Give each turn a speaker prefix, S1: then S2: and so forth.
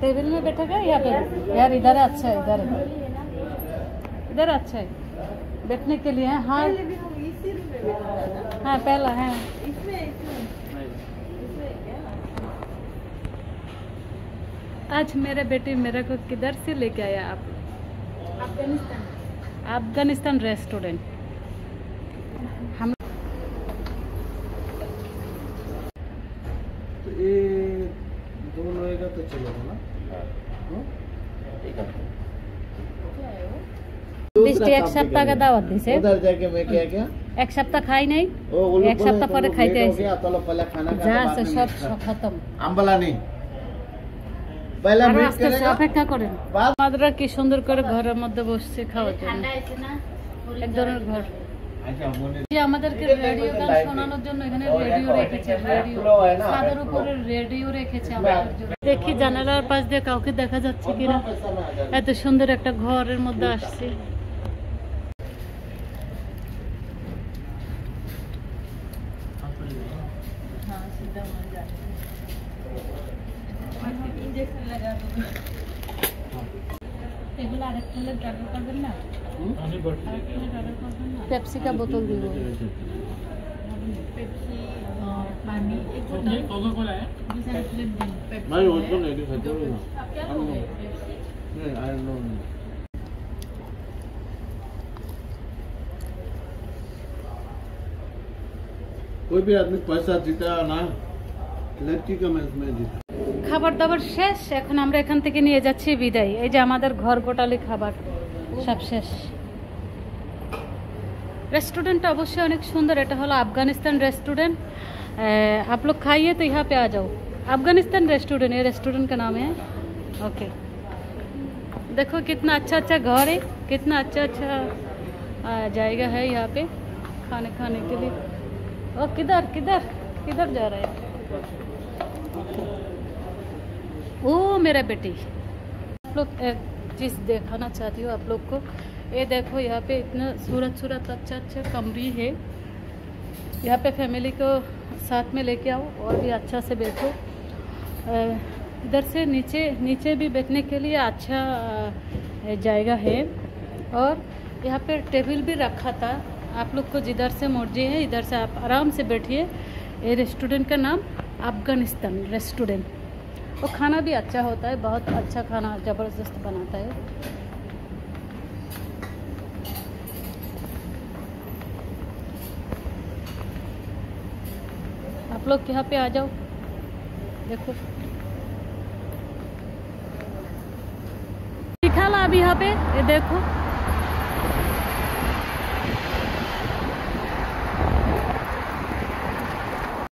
S1: Table में बैठेगा यहाँ पे यार इधर अच्छा है इधर है। इधर अच्छा है। बैठने के लिए है। हाँ।
S2: पहले
S1: हाँ है। आज मेरे बेटी मेरे को किधर से लेके आया आप?
S2: अफ़गानिस्तान।
S1: अफ़गानिस्तान रेस्टोरेंट। हम হ্যাঁ। এক সপ্তাহ
S3: পরে
S1: অপেক্ষা করেন। কি সুন্দর করে ঘরের মধ্যে বসছে খাওয়ার জন্য এক ধরনের ঘর। আমাদেরকে রেডিও গান শোনানোর জন্য এখানে রেডিও রেখেছে রেডিও উপরে রেডিও রেখেছে আমাদের জন্য। দেখি জানালার পাশ দিয়ে কাউকে দেখা যাচ্ছে কিনা। এত সুন্দর একটা ঘরের মধ্যে আসছে।
S2: হ্যাঁ,
S1: এগুলো আরেকটা অর্ডার করবেন না? আমি অর্ডার করবেন? না পেপসিকা বোতল দিব
S2: पेप्सी और पानी एक बोतल दूसरा प्लेट दें पेप्सी
S3: मैं वो
S2: है।
S3: तो नहीं दिखाता हूँ ना
S2: आप क्या लोगे पेप्सी
S3: नहीं आई नो कोई भी आदमी पैसा जीता ना लड़की का मैं इसमें जीता
S1: খাবার দাবার শেষ এখন আমরা এখান থেকে নিয়ে যাচ্ছি বিদায় এই যে আমাদের ঘর গোটালি খাবার সব শেষ রেস্টুরেন্টটা तो अवश्य अनेक सुंदर एट হলো तो अफ़गानिस्तान রেস্টুরেंट आप लोग खाइए तो यहाँ पे आ जाओ। अफ़गानिस्तान रेस्टोरेंट, ये रेस्टोरेंट का नाम है। ओके। देखो, कितना अच्छा अच्छा घर है, कितना अच्छा अच्छा जाएगा है यहाँ पे, खाने खाने के लिए। और किधर किधर किधर जा रहे है? ओ, मेरा बेटी। आप लोग एक चीज़ देखाना चाहती हूँ आप लोग को ये देखो, यहाँ पे इतना सूरत सूरत अच्छा अच्छा कमरी है। यहाँ पे फैमिली को साथ में लेके आओ और भी अच्छा से बैठो। इधर से नीचे नीचे भी बैठने के लिए अच्छा जाएगा है। और यहाँ पे टेबल भी रखा था। आप लोग को जिधर से मर्ज़ी है, इधर से आप आराम से बैठिए। ये रेस्टोरेंट का नाम अफ़गानिस्तान रेस्टोरेंट और खाना भी अच्छा होता है, बहुत अच्छा खाना ज़बरदस्त बनाता है। लोग यहाँ पे आ जाओ। देखो। दिखा ला अभी यहाँ पे। ये देखो।